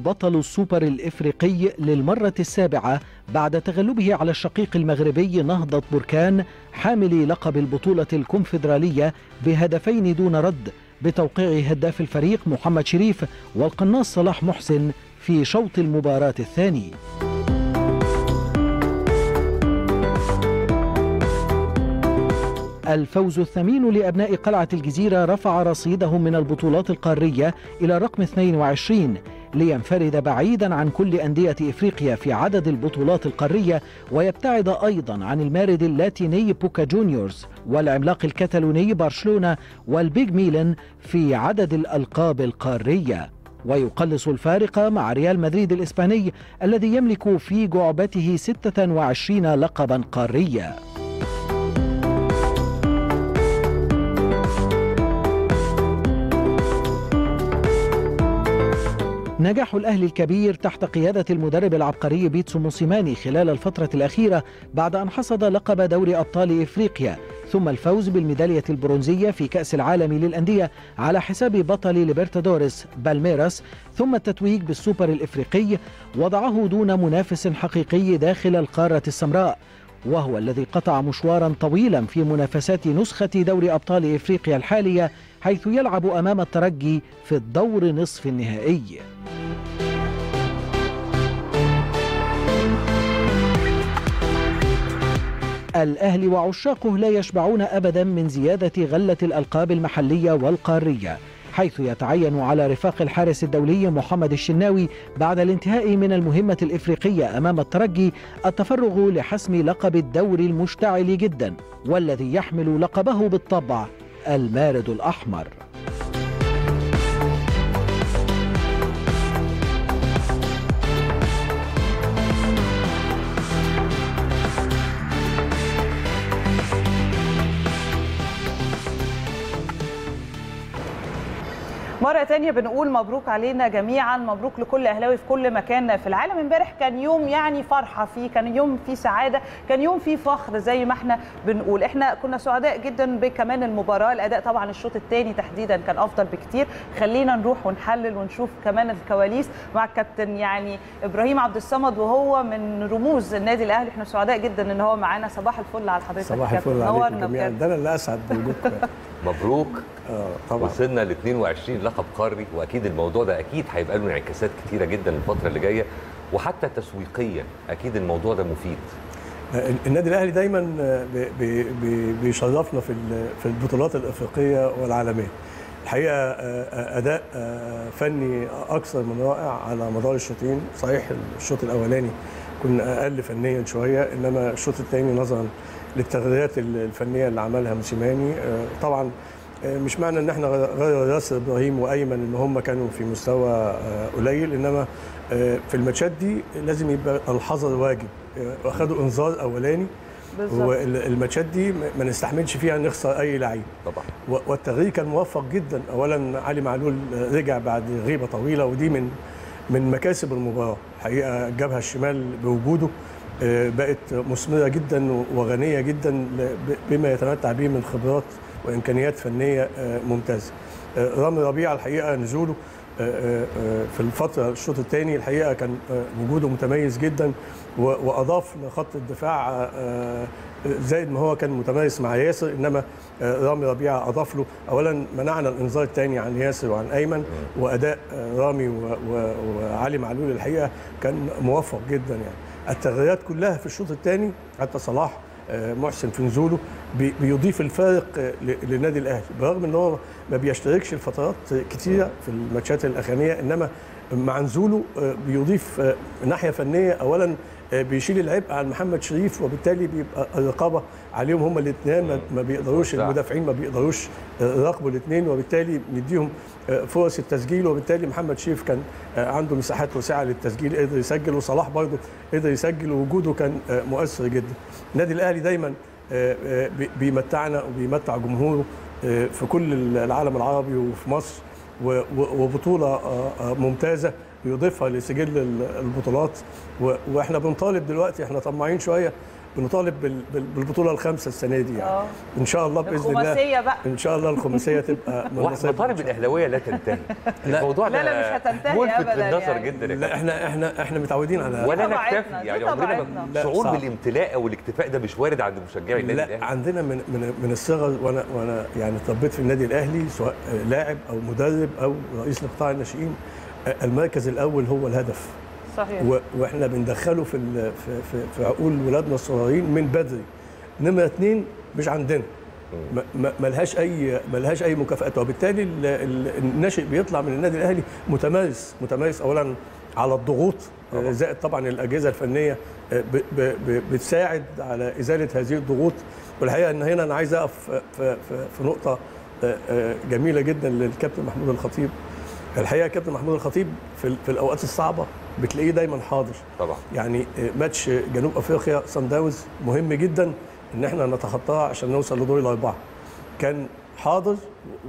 بطل السوبر الإفريقي للمرة السابعة بعد تغلبه على الشقيق المغربي نهضة بركان حامل لقب البطولة الكونفدرالية بهدفين دون رد بتوقيع هداف الفريق محمد شريف والقناص صلاح محسن في شوط المباراة الثاني. الفوز الثمين لأبناء قلعة الجزيرة رفع رصيدهم من البطولات القارية إلى رقم 22 لينفرد بعيدا عن كل أندية إفريقيا في عدد البطولات القارية ويبتعد أيضا عن المارد اللاتيني بوكا جونيورز والعملاق الكتالوني برشلونة والبيج ميلان في عدد الألقاب القارية. ويقلص الفارق مع ريال مدريد الإسباني الذي يملك في جعبته 26 لقبا قاريا نجاح الأهلي الكبير تحت قيادة المدرب العبقري بيتسو موسيماني خلال الفترة الأخيرة بعد أن حصد لقب دوري أبطال إفريقيا ثم الفوز بالميدالية البرونزية في كأس العالم للأندية على حساب بطل ليبرتادوريس بالميراس ثم التتويج بالسوبر الإفريقي وضعه دون منافس حقيقي داخل القارة السمراء وهو الذي قطع مشوارا طويلا في منافسات نسخة دوري أبطال إفريقيا الحالية حيث يلعب أمام الترجي في الدور نصف النهائي. الأهلي وعشاقه لا يشبعون أبدا من زيادة غلة الألقاب المحلية والقارية حيث يتعين على رفاق الحارس الدولي محمد الشناوي بعد الانتهاء من المهمة الإفريقية أمام الترجي التفرغ لحسم لقب الدوري المشتعل جدا والذي يحمل لقبه بالطبع. المارد الأحمر. مرة تانية بنقول مبروك علينا جميعا مبروك لكل أهلاوي في كل مكان في العالم. امبارح كان يوم يعني فرحة فيه كان يوم فيه سعادة كان يوم فيه فخر زي ما إحنا بنقول. إحنا كنا سعداء جدا بكمان المباراة الأداء طبعا الشوط الثاني تحديدا كان أفضل بكتير. خلينا نروح ونحلل ونشوف كمان الكواليس مع الكابتن يعني إبراهيم عبد الصمد وهو من رموز النادي الأهلي. إحنا سعداء جدا إن هو معانا. صباح الفل على حضرتك صباح الفل عليكم جميعا. ده أنا اللي أسعد بوجودكم. مبروك. آه طبعا. وصلنا ل 22 لقب قاري وأكيد الموضوع ده أكيد هيبقى له انعكاسات كتيرة جدا الفترة اللي جاية وحتى تسويقيا أكيد الموضوع ده مفيد. النادي الأهلي دايما بي- بيشرفنا في في البطولات الإفريقية والعالمية. الحقيقة آه، أداء آه، فني أكثر من رائع على مدار الشوطين. صحيح الشوط الأولاني كنا أقل فنيا شوية إنما الشوط الثاني نظرا للتغييرات الفنية اللي عملها موسيماني آه، طبعا آه، مش معنى إن إحنا غير ياسر إبراهيم وأيمن إن هم كانوا في مستوى آه، قليل إنما آه، في الماتشات دي لازم يبقى الحذر واجب. آه، وأخدوا إنذار أولاني. بالظبط. والماتشات دي ما نستحملش فيها نخسر أي لعيب. طبعا. والتغيير كان موفق جدا. اولا علي معلول رجع بعد غيبة طويلة ودي من من مكاسب المباراة. الحقيقة الجبهه الشمال بوجوده آه، بقت مثمرة جدا وغنية جدا بما يتمتع به من خبرات وإمكانيات فنية آه، ممتازة. آه، رامي ربيعه الحقيقة نزوله في الفترة الشوط الثاني الحقيقة كان وجوده متميز جدا. وأضاف لخط الدفاع آه، آه، زائد ما هو كان متميز مع ياسر إنما آه، رامي ربيعة أضاف له اولا منعنا الإنذار الثاني عن ياسر وعن أيمن وأداء رامي وعلي معلول الحقيقة كان موفق جدا يعني. التغييرات كلها في الشوط الثاني حتى صلاح محسن في نزوله بي- بيضيف الفارق للنادي الأهلي. برغم إن هو ما بيشتركش الفترات كتيرة في الماتشات الاخرانيه إنما مع نزوله بيضيف ناحية فنية اولا بيشيل العبء عن محمد شريف وبالتالي بيبقى الرقابة عليهم هما الاثنين ما- بيقدروش. المدافعين ما بيقدروش آه، يراقبوا الاثنين وبالتالي نديهم آه، فرص التسجيل وبالتالي محمد شريف كان آه، عنده مساحات واسعه للتسجيل قدر يسجل وصلاح برضه قدر يسجل ووجوده كان آه، مؤثر جدا النادي الأهلي دايما آه، آه، بي- بيمتعنا وبيمتع جمهوره آه، في كل العالم العربي وفي مصر وبطولة آه، آه، ممتازة بيضيفها لسجل ال- البطولات و- وإحنا بنطالب دلوقتي إحنا طماعين شوية بنطالب بال- بال- بالبطولة الخامسة السنة دي يعني آه. إن شاء الله بإذن الله الخماسية بقى إن شاء الله الخماسية تبقى. مطالب الأهلاوية لا تنتهي الموضوع لا، لا، مش هتنتهي ملفت أبداً للنظر يعني. جدا لا. إحنا إحنا إحنا متعودين على ولا نكتفي يعني عمرنا. لا، شعور. بالامتلاء أو الاكتفاء ده مش وارد عند مشجعي النادي لا الأهلي عندنا من من من الصغر وأنا وأنا يعني اتربيت في النادي الأهلي سواء لاعب أو مدرب أو رئيس لقطاع الناشئين المركز الأول هو الهدف. صحيح. و- وإحنا بندخله في ال- في في, عقول ولادنا الصغيرين من بدري. نمرة اثنين مش عندنا. ما- ما- ملهاش اي ملهاش أي مكافآت. وبالتالي ال- ال- الناشئ بيطلع من النادي الأهلي متمارس متمارس اولا على الضغوط. طبعا. زائد طبعا الأجهزة الفنية ب- ب- ب- بتساعد على إزالة هذه الضغوط. والحقيقة إن هنا أنا عايز أقف في, في, في نقطة آه، آه، جميلة جدا للكابتن محمود الخطيب. الحقيقة كابتن محمود الخطيب في, ال- في الأوقات الصعبة بتلاقيه دايما حاضر. طبعا. يعني ماتش جنوب أفريقيا سان داونز مهم جدا إن إحنا نتخطاه عشان نوصل لدور الأربعة. كان حاضر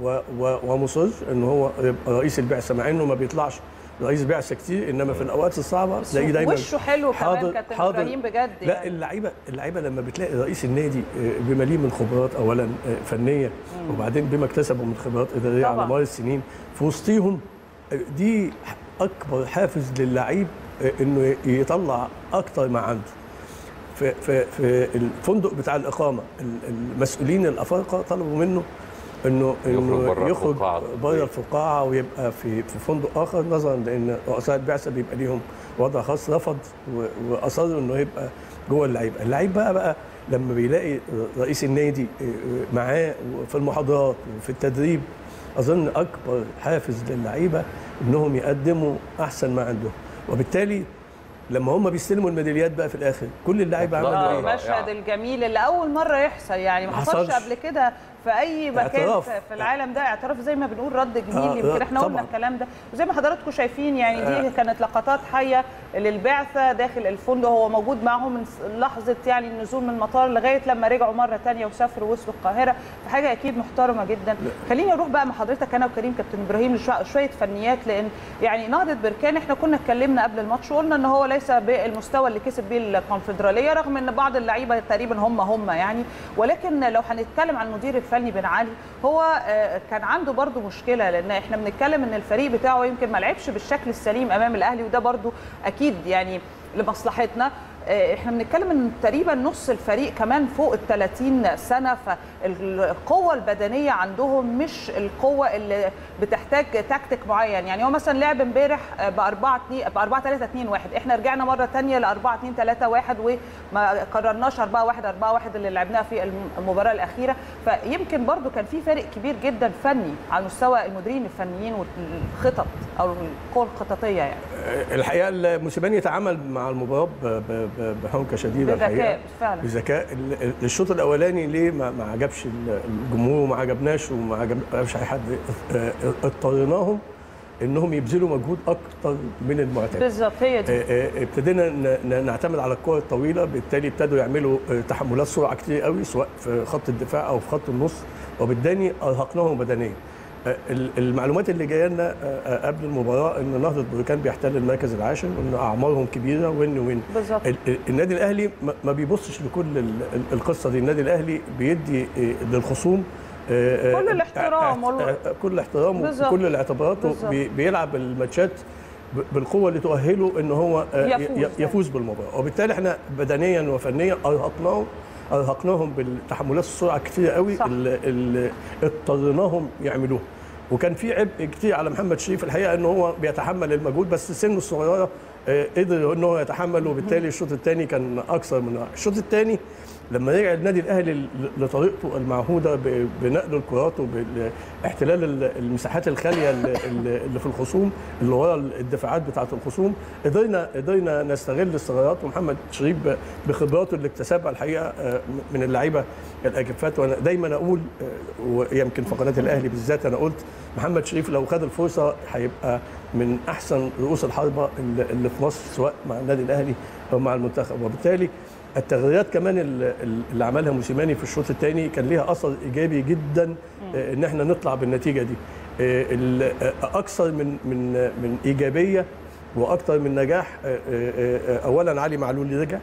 و و ومصر إن هو يبقى رئيس البعثة مع إنه ما بيطلعش رئيس بعثة كتير إنما في الأوقات الصعبة تلاقيه دايما وشه حلو كمان كابتن إبراهيم بجد لا يعني. اللعيبة اللعيبة لما بتلاقي رئيس النادي آه، بمليء من خبرات اولا آه، فنية وبعدين بما اكتسبوا من خبرات إدارية. على مر السنين في وسطيهم آه، دي أكبر حافز للعيب آه، إنه يطلع أكتر ما عنده في في في الفندق بتاع الإقامة ال- المسؤولين الأفارقة طلبوا منه إنه يخرج إنه يخرج. بره الفقاعة ويبقى في في فندق آخر نظرا لأن رؤساء البعثة بيبقى ليهم وضع خاص رفض و- واصر إنه يبقى جوه اللعيبة، اللعيب بقى بقى لما بيلاقي رئيس النادي معاه في المحاضرات وفي التدريب أظن أكبر حافز للعيبة إنهم يقدموا أحسن ما عندهم وبالتالي لما هم بيستلموا الميداليات بقى في الآخر كل اللعيبة عملوا إيه؟ المشهد الجميل اللي أول مرة يحصل يعني ما حصلش. قبل كده في أي مكان اعتراف. في العالم ده اعتراف زي ما بنقول رد جميل آه، يمكن لا، إحنا قلنا. الكلام ده وزي ما حضراتكم شايفين يعني دي آه. كانت لقطات حية للبعثة داخل الفندق هو موجود معاهم من لحظة يعني النزول من المطار لغاية لما رجعوا مرة ثانية وسافروا وصلوا القاهرة فحاجه أكيد محترمة جدا خليني أروح بقى مع حضرتك أنا وكريم كابتن إبراهيم لشو- شوية فنيات لأن يعني نهضة بركان إحنا كنا اتكلمنا قبل الماتش وقلنا إن هو ليس بالمستوى اللي كسب بيه الكونفدرالية رغم إن بعض اللعيبة تقريبا هم هم يعني ولكن لو هنتكلم عن المدير الفني بن علي هو آه، كان عنده برضو مشكلة لأن إحنا بنتكلم إن الفريق بتاعه يمكن ما لعبش بالشكل السليم أمام الأهلي وده برضو أكيد يعني لمصلحتنا. إحنا بنتكلم إن تقريبا نص الفريق كمان فوق ال 30 سنة فالقوة البدنية عندهم مش القوة اللي بتحتاج تكتيك معين. يعني هو مثلا لعب امبارح ب 4 2 ب 4 3 2 1 إحنا رجعنا مرة ثانية ل 4 2 3 1 وما قررناش 4 1 4 1 اللي لعبناها في المباراة الأخيرة. فيمكن برضو كان في فرق كبير جدا فني على مستوى المديرين الفنيين والخطط أو القوه الخططية يعني. الحقيقة الموسيماني تعامل مع المباراة بحنكة شديدة بذكاء فعلا. بذكاء. ال- ال- الشوط الأولاني ليه ما عجبش ال- الجمهور وما عجبناش وما عجبش أي حد آه، اضطريناهم إنهم يبذلوا مجهود أكتر من المعتاد. بالظبط هي دي. آه، ابتدينا نعتمد على الكره الطويلة بالتالي ابتدوا يعملوا تحملات سرعة كتير قوي سواء في خط الدفاع أو في خط النص وبالتالي أرهقناهم بدنيا. المعلومات اللي جاية لنا آه، آه، قبل المباراة إن نهضة بركان بيحتل المركز العاشر وإن أعمارهم كبيرة وين وين بالظبط. ال- ال- النادي الأهلي ما- بيبصش لكل ال- ال- القصة دي. النادي الأهلي بيدي آه، للخصوم آه، آه، كل الاحترام آه، آه، كل الاحترام. وكل الاعتبارات بيلعب الماتشات بالقوة اللي تؤهله إن هو آه، يفوز. يفوز بالمباراة. وبالتالي إحنا بدنيا وفنيا أرهقناهم. أرهقناهم بالتحملات السرعة كتير قوي صح. اللي اضطريناهم يعملوها وكان في عبء كتير على محمد شريف الحقيقة إن هو بيتحمل المجهود بس سنه الصغيرة آه، قدر إن هو يتحمل وبالتالي الشوط الثاني كان أكثر من. الشوط الثاني لما رجع النادي الأهلي لطريقته المعهودة بنقل الكرات وباحتلال ال- المساحات الخالية اللي- في الخصوم اللي ورا الدفاعات بتاعة الخصوم قدرنا قدرنا نستغل الثغرات ومحمد شريف بخبراته اللي اكتسبها الحقيقة آه، من اللعيبة الاكفات وأنا دايما أقول آه، ويمكن في قناة الأهلي بالذات أنا قلت محمد شريف لو خد الفرصة هيبقى من أحسن رؤوس الحربة اللي في مصر سواء مع النادي الأهلي أو مع المنتخب. وبالتالي التغييرات كمان ال- ال- اللي عملها موسيماني في الشوط الثاني كان ليها أثر إيجابي جدا آه، إن إحنا نطلع بالنتيجة دي. آه، آه، أكثر من من من إيجابية وأكثر من نجاح اولا علي معلول رجع.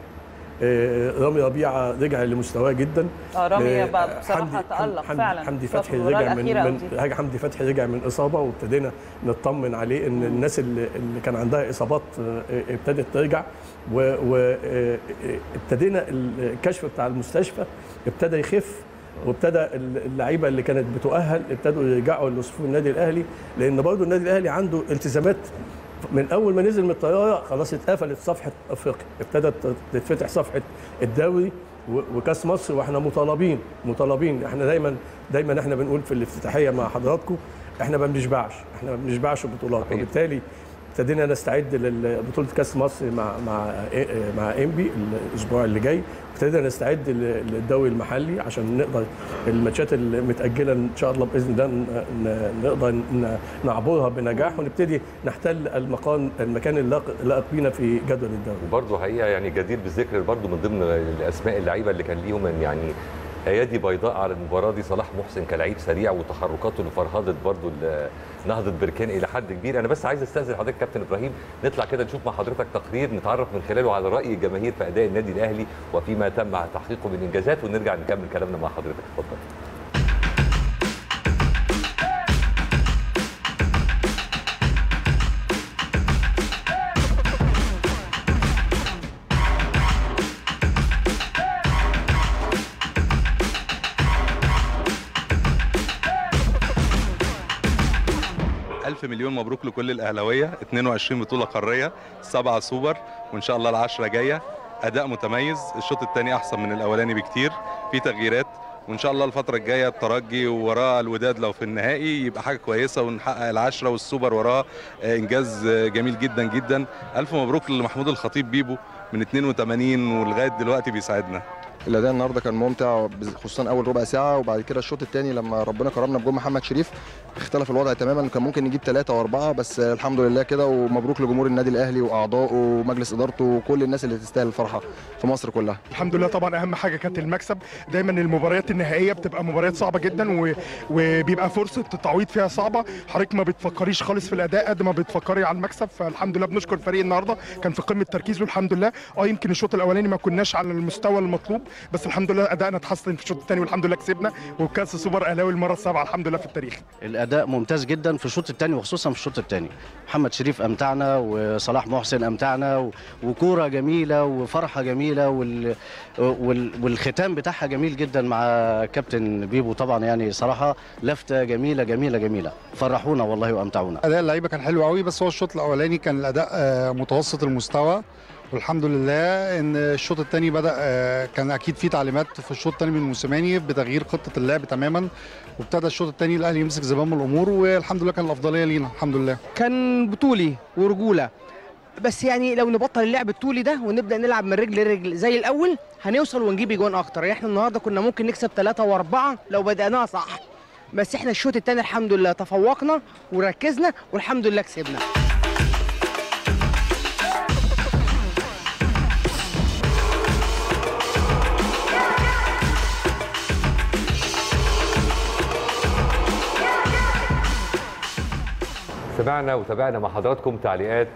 رامي ربيعة رجع لمستواه جدا. آه رامي آه، بقى بصراحة تألق فعلا حمدي فتحي رجع من, من حمدي فتحي رجع من إصابة وابتدينا نطمن عليه إن الناس اللي, اللي كان عندها إصابات آه، ابتدت ترجع. وابتدينا الكشف بتاع المستشفى ابتدى يخف وابتدى اللعيبة اللي كانت بتؤهل ابتدوا يرجعوا لصفوف النادي الأهلي لأن برضه النادي الأهلي عنده التزامات من أول ما نزل من الطيارة خلاص اتقفلت صفحة أفريقيا ابتدت تتفتح صفحة الدوري وكأس مصر وإحنا مطالبين مطالبين إحنا دايما دايما إحنا بنقول في الافتتاحية مع حضراتكم إحنا ما بنشبعش إحنا ما بنشبعش بطولات. وبالتالي ابتدينا نستعد لبطولة كأس مصر مع مع مع إنبي الأسبوع اللي جاي. ابتدينا نستعد للدوري المحلي عشان نقدر الماتشات المتأجلة إن شاء الله بإذن الله نقدر نعبرها بنجاح ونبتدي نحتل المكان المكان اللائق بينا في جدول الدوري. وبرضه حقيقه يعني جدير بالذكر برضه من ضمن الأسماء اللعيبة اللي كان ليهم يعني ايادي بيضاء على المباراة دي صلاح محسن كلاعب سريع وتحركاته اللي فرهضت برضه نهضة بركان إلى حد كبير. أنا بس عايز أستأذن حضرتك كابتن إبراهيم نطلع كده نشوف مع حضرتك تقرير نتعرف من خلاله على رأي الجماهير في أداء النادي الأهلي وفيما تم تحقيقه من إنجازات ونرجع نكمل كلامنا مع حضرتك. اتفضل. مليون مبروك لكل الأهلاوية. 22 بطولة قارية سبعة سوبر وإن شاء الله العشرة جاية. أداء متميز الشوط الثاني أحسن من الأولاني بكتير في تغييرات. وإن شاء الله الفترة الجاية الترجي ووراه الوداد لو في النهائي يبقى حاجة كويسة ونحقق العشرة والسوبر وراه آه، إنجاز آه، جميل جدا جدا. ألف مبروك لمحمود الخطيب بيبو من 82 ولغاية دلوقتي بيساعدنا. الأداء النهارده كان ممتع خصوصا أول ربع ساعة وبعد كده الشوط الثاني لما ربنا كرمنا بجون محمد شريف اختلف الوضع تماما. كان ممكن نجيب ثلاثة وأربعة بس الحمد لله كده ومبروك لجمهور النادي الأهلي واعضائه ومجلس إدارته وكل الناس اللي تستاهل الفرحة في مصر كلها. الحمد لله طبعا أهم حاجة كانت المكسب. دايما المباريات النهائية بتبقى مباريات صعبة جدا و... وبيبقى فرصة التعويض فيها صعبة. حضرتك ما بتفكريش خالص في الأداء قد ما بتفكري على المكسب فالحمد لله بنشكر الفريق النهارده. كان في قمة تركيزه الحمد لله. آه يمكن الشوط الأولاني ما كناش على المستوى المطلوب بس الحمد لله أدائنا اتحسن في الشوط الثاني والحمد لله كسبنا. وكأس سوبر اهلاوي المرة السابعة الحمد لله في التاريخ. الأداء ممتاز جدا في الشوط الثاني وخصوصا في الشوط الثاني. محمد شريف أمتعنا وصلاح محسن أمتعنا وكورة جميلة وفرحة جميلة وال... وال... والختام بتاعها جميل جدا مع كابتن بيبو. طبعا يعني صراحة لفتة جميلة جميلة جميلة. فرحونا والله وأمتعونا. أداء اللعيبة كان حلو قوي بس هو الشوط الأولاني كان الأداء آه، متوسط المستوى. والحمد لله إن الشوط الثاني بدأ آه، كان أكيد في تعليمات في الشوط الثاني من موسيماني بتغيير خطة اللعب تماما وابتدى الشوط الثاني الأهلي يمسك زمام الأمور والحمد لله كان الأفضلية لينا الحمد لله. كان بطولي ورجولة. بس يعني لو نبطل اللعب الطولي ده ونبدأ نلعب من رجل لرجل زي الأول هنوصل ونجيب اجوان أكتر. يعني إحنا النهارده كنا ممكن نكسب ثلاثة وأربعة لو بدأناها صح. بس إحنا الشوط الثاني الحمد لله تفوقنا وركزنا والحمد لله كسبنا. سمعنا وتابعنا مع حضراتكم تعليقات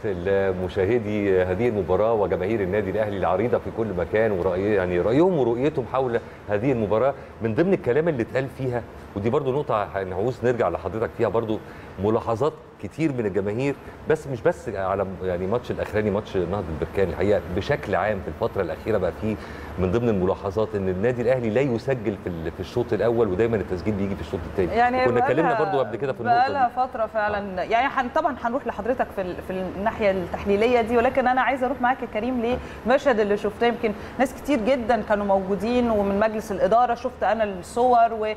مشاهدي هذه المباراة وجماهير النادي الأهلي العريضة في كل مكان ورأي يعني رأيهم ورؤيتهم حول هذه المباراة من ضمن الكلام اللي اتقال فيها ودي برضو نقطة هنعوز نرجع لحضرتك فيها برضو ملاحظات كتير من الجماهير بس مش بس على يعني ماتش الأخراني ماتش نهضة البركان الحقيقة بشكل عام في الفترة الأخيرة بقى في من ضمن الملاحظات إن النادي الأهلي لا يسجل في في الشوط الأول ودايما التسجيل بيجي في الشوط الثاني يعني كنا اتكلمنا برضو قبل كده في النقطة بقالها دي. فترة فعلا. يعني حن طبعا هنروح لحضرتك في ال- في الناحية التحليلية دي ولكن أنا عايزه أروح معاك يا كريم لمشهد اللي شفته. يمكن ناس كتير جدا كانوا موجودين ومن مجلس الإدارة شفت أنا الصور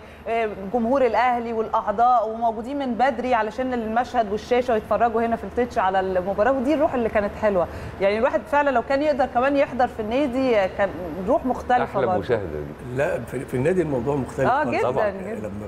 وجمهور الأهلي والأعضاء وموجودين من بدري علشان المشهد والشاشة ويتفرجوا هنا في التتش على المباراة ودي الروح اللي كانت حلوة يعني الواحد فعلا لو كان يقدر كمان يحضر في النادي كان روح مختلفة أحلى برضه. مشاهدة دي لا في, في النادي الموضوع مختلف آه. جدا طبعاً. جدا لما.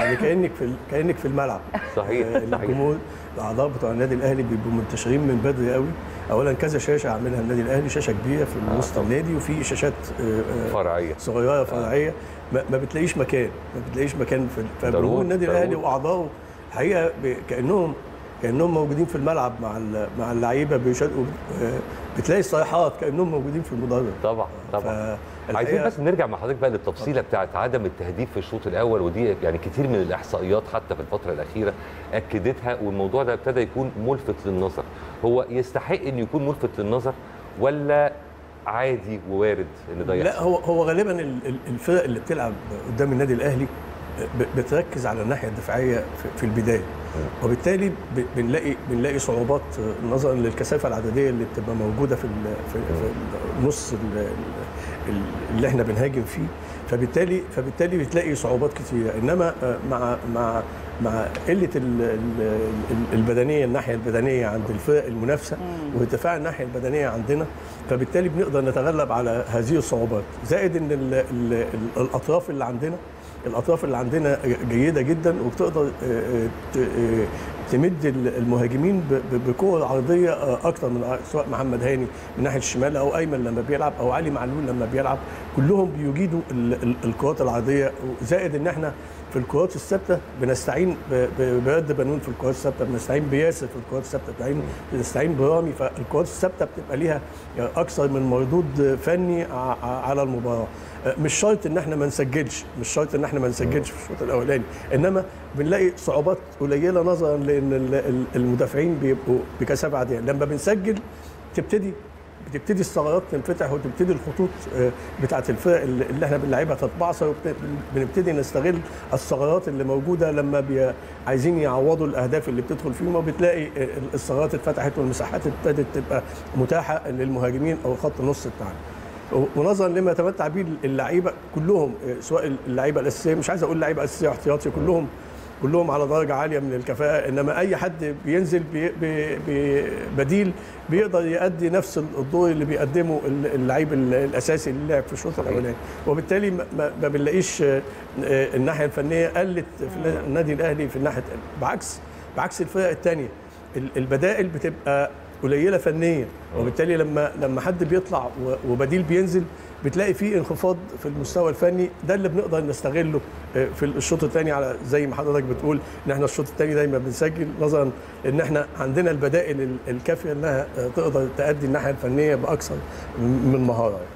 يعني كأنك في. كأنك في الملعب صحيح آه، صحيح الجمهور الأعضاء بتوع النادي الأهلي بيبقوا منتشرين من بدري قوي. اولا كذا شاشة عاملها النادي الأهلي شاشة كبيرة في وسط طبعاً. النادي وفي شاشات آه، آه، فرعية. صغيرة فرعية. ما, بتلاقيش مكان ما بتلاقيش مكان في النادي الأهلي. واعضائه الحقيقة كأنهم كأنهم موجودين في الملعب مع مع اللعيبة بيشاركوا آه، بتلاقي الصيحات كأنهم موجودين في المدرج. طبعا طبعا. عايزين بس نرجع مع حضرتك بقى للتفصيلة بتاعت عدم التهديف في الشوط الأول ودي يعني كتير من الإحصائيات حتى في الفترة الأخيرة أكدتها والموضوع ده ابتدى يكون ملفت للنظر. هو يستحق انه يكون ملفت للنظر ولا عادي ووارد إن ده لا هو هو غالبا ال- ال- الفرق اللي بتلعب قدام النادي الأهلي بتركز على الناحية الدفاعية في- في البداية. وبالتالي بنلاقي بنلاقي صعوبات نظرا للكثافة العددية اللي بتبقى موجودة في في, ال- اللي إحنا بنهاجم فيه. فبالتالي فبالتالي بتلاقي صعوبات كتيرة. إنما آه، مع مع مع قلة ال- ال- ال- البدنية الناحية البدنية عند الفرق المنافسة وارتفاع الناحية البدنية عندنا فبالتالي بنقدر نتغلب على هذه الصعوبات. زائد إن ال ال ال الأطراف اللي عندنا الأطراف اللي عندنا جيدة جدا وبتقدر آه، آه، تمد ال- المهاجمين ب- ب- بكور عرضية آه، أكتر من سواء محمد هاني من ناحية الشمال أو أيمن لما بيلعب أو علي معلول لما بيلعب كلهم بيجيدوا ال- ال- الكرات العرضية زائد إن إحنا في الكرات الثابتة بنستعين برد بنون في الكرات الثابتة بنستعين بياسر في الكرات الثابتة بنستعين- بنستعين برامي. فالكرات الثابتة بتبقى ليها أكثر من مردود فني على المباراة. مش شرط إن إحنا ما نسجلش مش شرط إن إحنا ما نسجلش في الشوط الأولاني. إنما بنلاقي صعوبات قليلة نظرا لأن ال- ال- المدافعين بيبقوا بكثافة عادية. لما بنسجل تبتدي بتبتدي الثغرات تنفتح وتبتدي الخطوط آه، بتاعه الفرق اللي إحنا بنلعبها تتبعثر وبنبتدي نستغل الثغرات اللي موجودة لما عايزين يعوضوا الأهداف اللي بتدخل فيهم وبتلاقي الثغرات اتفتحت والمساحات ابتدت تبقى متاحة للمهاجمين أو خط النص بتاعنا. ونظرا لما يتمتع به اللعيبة كلهم آه، سواء اللعيبة الأساسية مش عايز أقول لعيبة أساسية واحتياطي كلهم كلهم على درجة عالية من الكفاءة إنما أي حد بينزل بي بي بي بديل بيقدر يؤدي نفس الدور اللي بيقدمه اللعيب الأساسي اللي لعب في الشوط الأولاني. وبالتالي ما- بنلاقيش الناحية الفنية قلت في النادي الأهلي في الناحية بعكس بعكس الفرق الثانية البدائل بتبقى قليلة فنيا. وبالتالي لما لما حد بيطلع وبديل بينزل بتلاقي فيه انخفاض في المستوى الفني ده اللي بنقدر نستغله آه، في الشوط الثاني على زي ما حضرتك بتقول إن إحنا الشوط الثاني دايما بنسجل نظرا إن إحنا عندنا البدائل ال- الكافية إنها آه، تقدر تأدي الناحية الفنية بأكثر من مهارة يعني.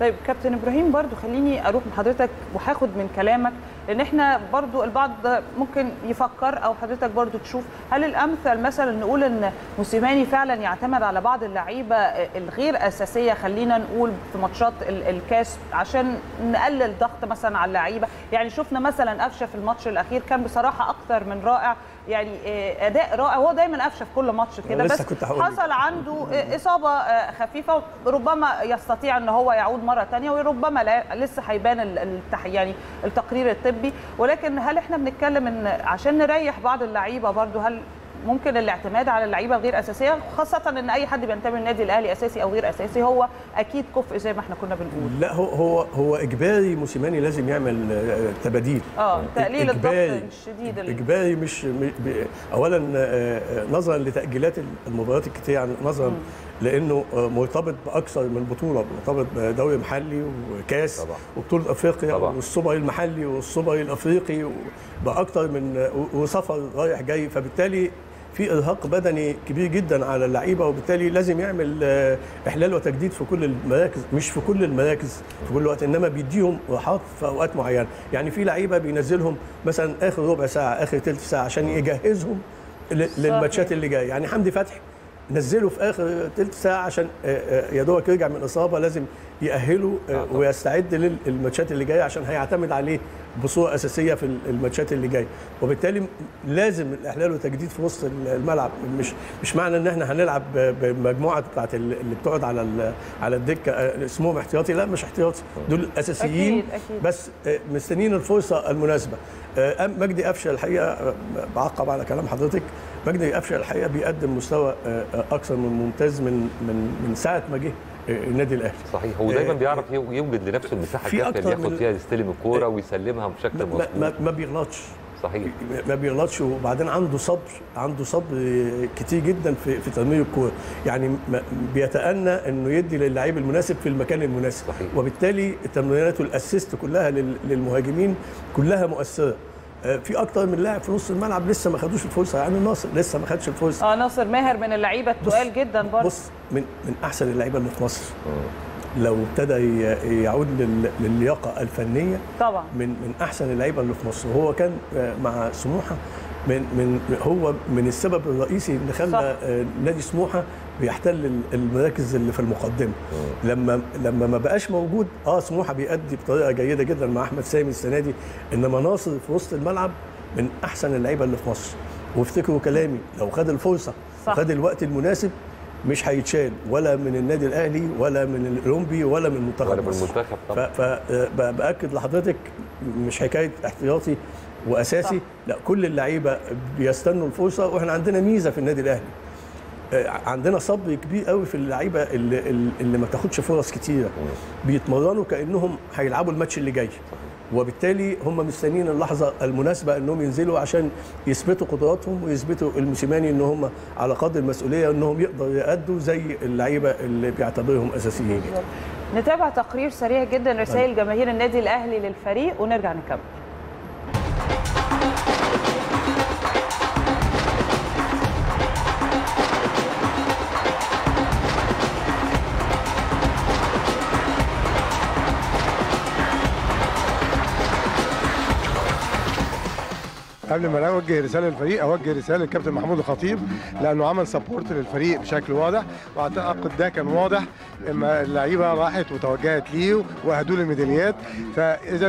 طيب كابتن إبراهيم برضو خليني أروح من حضرتك وهاخد من كلامك لأن إحنا برضو البعض ممكن يفكر أو حضرتك برضو تشوف هل الأمثل مثلا نقول إن موسيماني فعلا يعتمد على بعض اللعيبة الغير أساسية خلينا نقول في ماتشات ال- الكاس عشان نقلل ضغط مثلا على اللعيبة؟ يعني شفنا مثلا قفشة في الماتش الأخير كان بصراحة أكثر من رائع يعني آه، أداء رائع هو دايما قفشه في كل ماتش كده بس. حصل عنده إصابة آه، خفيفة ربما يستطيع إن هو يعود مرة ثانية وربما لا لسه هيبان يعني التقرير الطبي ولكن هل إحنا بنتكلم إن عشان نريح بعض اللعيبة برضو هل ممكن الاعتماد على اللعيبة الغير أساسية خاصة إن أي حد بينتمي للنادي الأهلي أساسي أو غير أساسي هو أكيد كفء زي ما إحنا كنا بنقول لا هو هو هو إجباري موسيماني لازم يعمل آه، تباديل آه تقليل إجباري. الضغط الشديد ال- إجباري مش م- اولا آه، آه، نظرا لتأجيلات المباريات الكتير يعني نظرا لأنه آه، مرتبط بأكثر من بطولة مرتبط بدوري محلي وكاس طبعا. وبطولة أفريقيا طبعا. والسوبر المحلي والسوبر الأفريقي بأكثر من وسفر رايح جاي فبالتالي في إرهاق بدني كبير جدا على اللعيبة وبالتالي لازم يعمل آه، إحلال وتجديد في كل المراكز مش في كل المراكز في كل وقت إنما بيديهم راحات في أوقات معينة. يعني في لعيبة بينزلهم مثلا آخر ربع ساعة آخر ثلث ساعة عشان يجهزهم للماتشات اللي جاية. يعني حمدي فتحي نزله في آخر ثلث ساعة عشان آه، آه، يا دوبك يرجع من إصابة لازم يأهله آه،. ويستعد للماتشات اللي جاية عشان هيعتمد عليه بصورة أساسية في الماتشات اللي جاية. وبالتالي لازم الإحلال والتجديد في وسط الملعب. مش مش معنى إن إحنا هنلعب بالمجموعه بتاعت ال- اللي بتقعد على على الدكة اسمهم احتياطي؟ لا مش احتياطي. دول أساسيين. أكيد، أكيد. بس مستنيين الفرصة المناسبة. مجدي قفشة الحقيقة آه، بعقب على كلام حضرتك مجدي قفشة الحقيقة بيقدم مستوى آه، آه، أكثر من ممتاز من من من ساعة ما جه آه، النادي الأهلي. صحيح. هو دايما آه، بيعرف يو- يوجد لنفسه المساحة الكافية اللي ياخد فيها يستلم الكورة ويسلمها بشكل ما, ما, مظبوط. ما بيغلطش. صحيح. ما بيغلطش وبعدين عنده صبر عنده صبر كتير جدا في في ترميه الكورة. يعني بيتأنى إنه يدي للعيب المناسب في المكان المناسب. صحيح. وبالتالي تمريراته ال assist كلها لل- للمهاجمين كلها مؤثرة. آه، في أكتر من لاعب في نص الملعب لسه ما خدوش الفرصة. يعني ناصر لسه ما خدش الفرصة. آه ناصر ماهر من اللعيبة التقال جدا برضه. بص من من أحسن اللعيبة اللي في مصر. لو ابتدى يعود لل- للياقة الفنية طبعا. من من أحسن اللعيبة اللي في مصر. وهو كان آه، مع سموحة من من هو من السبب الرئيسي اللي. خلى آه، نادي سموحة بيحتل ال- المراكز اللي في المقدمة. لما لما ما بقاش موجود آه سموحة بيأدي بطريقة جيدة جدا مع أحمد سامي السنة دي إنما ناصر في وسط الملعب من أحسن اللعيبة اللي في مصر. وافتكروا كلامي لو خد الفرصة صح. وخد الوقت المناسب مش هيتشال ولا من النادي الأهلي ولا من الأولمبي ولا من منتخب ولا من. المنتخب طبعا. فباكد لحضرتك مش حكاية احتياطي وأساسي صح. لا كل اللعيبة بيستنوا الفرصة. وإحنا عندنا ميزة في النادي الأهلي. آه، عندنا صبر كبير قوي في اللعيبة اللي, اللي ما بتاخدش فرص كتيرة. بيتمرنوا كأنهم هيلعبوا الماتش اللي جاي. وبالتالي هم مستنيين اللحظة المناسبة إنهم ينزلوا عشان يثبتوا قدراتهم ويثبتوا الموسيماني إن هم على قدر المسؤولية إنهم يقدروا يأدوا زي اللعيبة اللي بيعتبرهم أساسيين. نتابع تقرير سريع جدا رسائل جماهير النادي الأهلي للفريق ونرجع نكمل. قبل ما اوجه رساله للفريق اوجه رساله للكابتن محمود الخطيب لأنه عمل support للفريق بشكل واضح واعتقد ده كان واضح لما اللعيبة راحت وتوجهت ليه واهدوا له الميداليات فاذا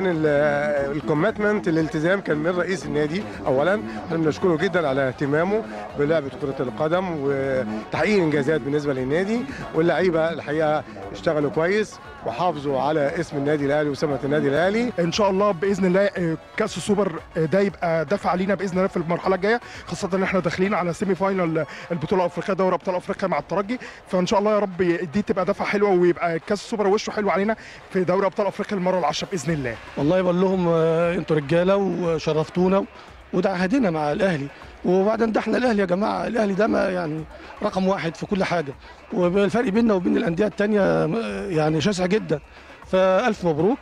ال commitment الالتزام كان من رئيس النادي اولا. إحنا بنشكره جدا على اهتمامه بلعبه كرة القدم وتحقيق إنجازات بالنسبة للنادي. واللعيبة الحقيقة اشتغلوا كويس. وحافظوا على اسم النادي الأهلي وسمعة النادي الأهلي. إن شاء الله بإذن الله آه، كأس السوبر آه، ده يبقى دفع لينا بإذن الله في المرحلة الجاية خاصة إن إحنا داخلين على semi final البطولة الأفريقية دوري أبطال أفريقيا مع الترجي. فإن شاء الله يا رب دي تبقى دفعه حلوة ويبقى كأس السوبر وشه حلو علينا في دوري أبطال أفريقيا المرة العشره بإذن الله. والله بقول لهم آه، أنتوا رجالة وشرفتونا وده عهدنا مع الأهلي. وبعدين ده إحنا الأهلي يا جماعة الأهلي ده يعني رقم واحد في كل حاجة. والفرق بيننا وبين الانديه الثانية يعني شاسع جدا. فألف مبروك.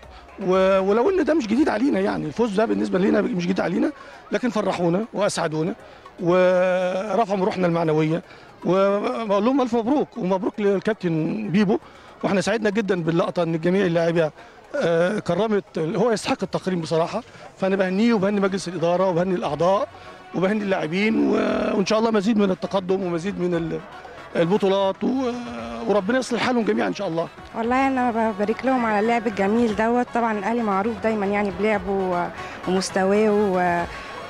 ولو إن ده مش جديد علينا يعني الفوز ده بالنسبة لنا مش جديد علينا لكن فرحونا وأسعدونا. ورفعوا روحنا المعنوية. وبقول لهم ألف مبروك ومبروك للكابتن بيبو. وإحنا سعدنا جدا باللقطة إن جميع اللاعبين كرمت هو يستحق التكريم بصراحة. فأنا بهنيه وبهني مجلس الإدارة وبهني الأعضاء وبهني اللاعبين وإن شاء الله مزيد من التقدم ومزيد من ال- البطولات وربنا يصلح حالهم جميعا إن شاء الله. والله أنا ببارك لهم على اللعب الجميل دوت. طبعا الأهلي معروف دايما يعني بلعبه ومستواه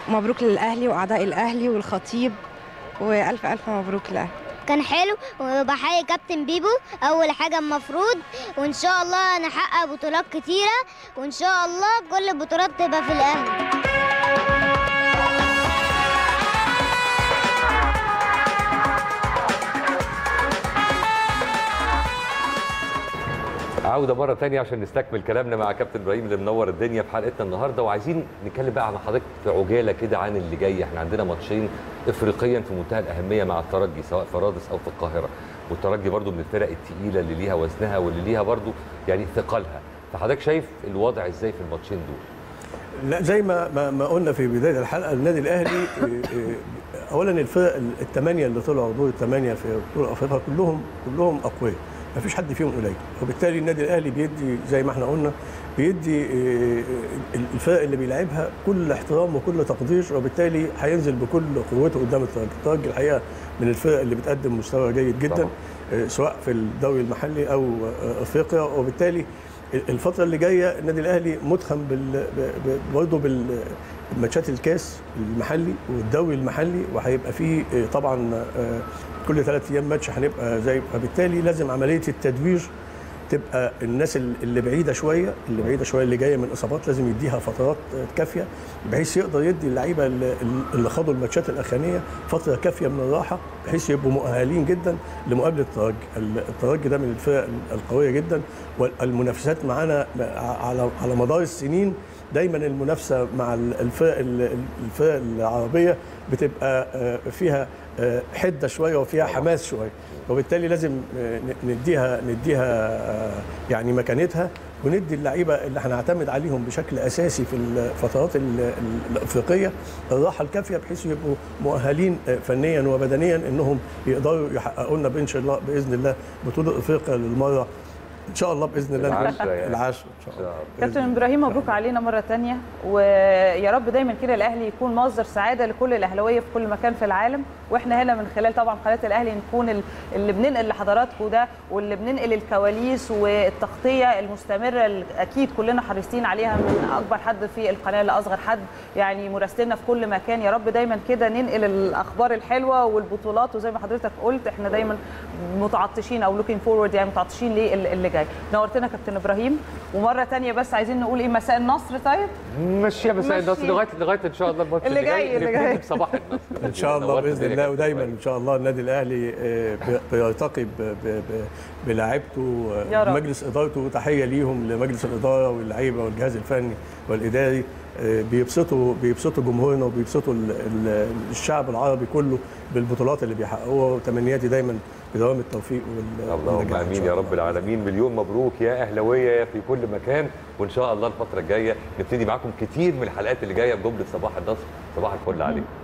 ومبروك للأهلي وأعضاء الأهلي والخطيب. وألف ألف مبروك للاهلي كان حلو وبحيي كابتن بيبو أول حاجة المفروض. وإن شاء الله نحقق بطولات كتيرة وإن شاء الله كل البطولات تبقى في الأهلي. عودة مرة تانية عشان نستكمل كلامنا مع كابتن إبراهيم اللي منور الدنيا في حلقتنا النهاردة. وعايزين نتكلم بقى عن حضرتك في عجالة كده عن اللي جاي. إحنا عندنا ماتشين إفريقيا في منتهى الأهمية مع الترجي سواء في رادس أو في القاهرة. والترجي برضو من الفرق التقيلة اللي ليها وزنها واللي ليها برضو يعني ثقلها. فحضرتك شايف الوضع إزاي في الماتشين دول؟ لا زي ما ما, قلنا في بداية الحلقة النادي الأهلي اولا الفرق الثمانية اللي طلعوا دور الثمانية في بطولة أفريقيا كلهم كلهم أقوياء. ما فيش حد فيهم قليل وبالتالي النادي الأهلي بيدي زي ما إحنا قلنا بيدي إيه، الفرق اللي بيلعبها كل احترام وكل تقدير وبالتالي هينزل بكل قوته قدام الترجي الترجي الحقيقة من الفرق اللي بتقدم مستوى جيد جدا طبعاً. إيه، سواء في الدوري المحلي أو آه، أفريقيا وبالتالي الفترة اللي جاية النادي الأهلي مدخم بال برضه بالماتشات الكاس المحلي والدوري المحلي وهيبقى فيه آه، طبعا آه، كل ثلاث أيام ماتش هنبقى زي فبالتالي لازم عملية التدوير تبقى الناس اللي بعيدة شوية اللي بعيدة شوية اللي جاية من إصابات لازم يديها فترات كافية بحيث يقدر يدي اللعيبة اللي خدوا الماتشات الأخرانية فترة كافية من الراحة بحيث يبقوا مؤهلين جدا لمقابلة الترجي. الترجي ده من الفرق القوية جدا والمنافسات معانا على على مدار السنين دايما المنافسة مع الفرق الفرق العربية بتبقى آه، فيها حدة شوية وفيها حماس شوية. وبالتالي لازم آه، نديها نديها آه، يعني مكانتها وندي اللعيبة اللي هنعتمد عليهم بشكل أساسي في الفترات ال- ال- الأفريقية الراحة الكافية بحيث يبقوا مؤهلين آه، فنيا وبدنيا إنهم يقدروا يحققوا لنا بإن شاء الله بإذن الله بطولة أفريقيا للمرة إن شاء الله بإذن الله. العاشرة يعني. العاشره إن شاء الله. كابتن إبراهيم مبروك علينا مرة تانية. ويا رب دايما كده الأهلي يكون مصدر سعادة لكل الأهلاوية في كل مكان في العالم. وإحنا هنا من خلال طبعا قناة الأهلي نكون ال- اللي بننقل لحضراتكم ده واللي بننقل الكواليس والتغطية المستمرة اللي أكيد كلنا حريصين عليها من أكبر حد في القناة لأصغر حد. يعني مراسلنا في كل مكان. يا رب دايما كده ننقل الأخبار الحلوة والبطولات. وزي ما حضرتك قلت إحنا دايما متعطشين أو looking forward يعني متعطشين للي جاي. نورتنا كابتن إبراهيم ومرة تانية بس عايزين نقول إيه مساء النصر طيب مشيها مساء النصر. لغايه لغاية إن شاء الله الماتش اللي جاي- اللي جاي. بصباح النصر إن شاء الله بإذن الله ودايما. إن شاء الله النادي الأهلي آه، بي- بيرتقي بلاعيبته آه، يا رب. مجلس إدارته تحيه ليهم لمجلس الإدارة واللعيبة والجهاز الفني والإداري آه، بيبسطوا بيبسطوا جمهورنا وبيبسطوا ال- ال- الشعب العربي كله بالبطولات اللي بيحققوها وتمنياتي دايما بدوام التوفيق وال- اللهم آمين يا. رب العالمين. مليون مبروك يا أهلاوية في كل مكان. وإن شاء الله الفترة الجاية نبتدي معاكم كتير من الحلقات اللي جاية بجمله صباح النصر. صباح الفل عليكم.